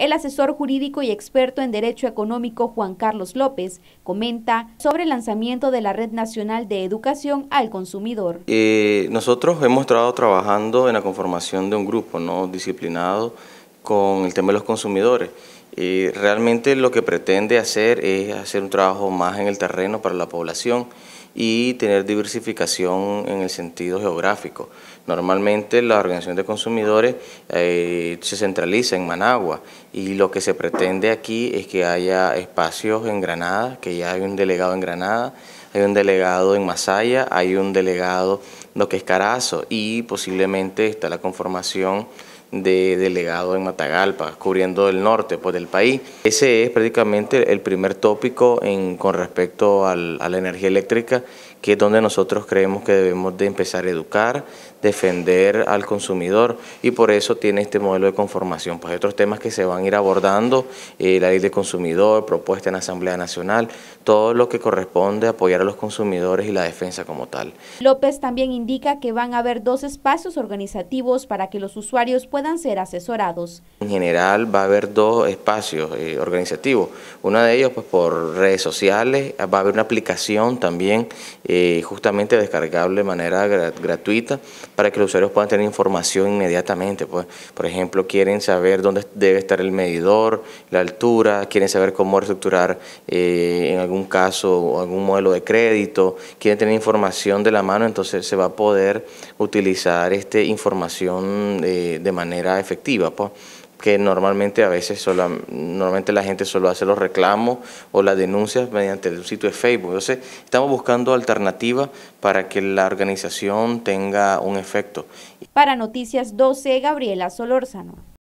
El asesor jurídico y experto en Derecho Económico Juan Carlos López comenta sobre el lanzamiento de la Red Nacional de Educación al Consumidor. Eh, nosotros hemos estado trabajando en la conformación de un grupo ¿no? disciplinado con el tema de los consumidores. Y realmente lo que pretende hacer es hacer un trabajo más en el terreno para la población y tener diversificación en el sentido geográfico. Normalmente la organización de consumidores eh, se centraliza en Managua y lo que se pretende aquí es que haya espacios en Granada, que ya hay un delegado en Granada, hay un delegado en Masaya, hay un delegado lo que es Carazo y posiblemente está la conformación de delegado en Matagalpa, cubriendo el norte pues, del país. Ese es prácticamente el primer tópico en, con respecto a la energía eléctrica, que es donde nosotros creemos que debemos de empezar a educar, defender al consumidor y por eso tiene este modelo de conformación. Pues otros temas que se van a ir abordando, eh, la ley de consumidor, propuesta en Asamblea Nacional, todo lo que corresponde a apoyar a los consumidores y la defensa como tal. López también indica que van a haber dos espacios organizativos para que los usuarios puedan puedan ser asesorados. En general va a haber dos espacios eh, organizativos, uno de ellos pues por redes sociales, va a haber una aplicación también eh, justamente descargable de manera gratuita para que los usuarios puedan tener información inmediatamente. Pues, por ejemplo, quieren saber dónde debe estar el medidor, la altura, quieren saber cómo reestructurar eh, en algún caso algún modelo de crédito, quieren tener información de la mano, entonces se va a poder utilizar esta información de manera manera efectiva, pues, que normalmente a veces solo, normalmente la gente solo hace los reclamos o las denuncias mediante el sitio de Facebook. Entonces, estamos buscando alternativas para que la organización tenga un efecto. Para Noticias 12, Gabriela Solórzano.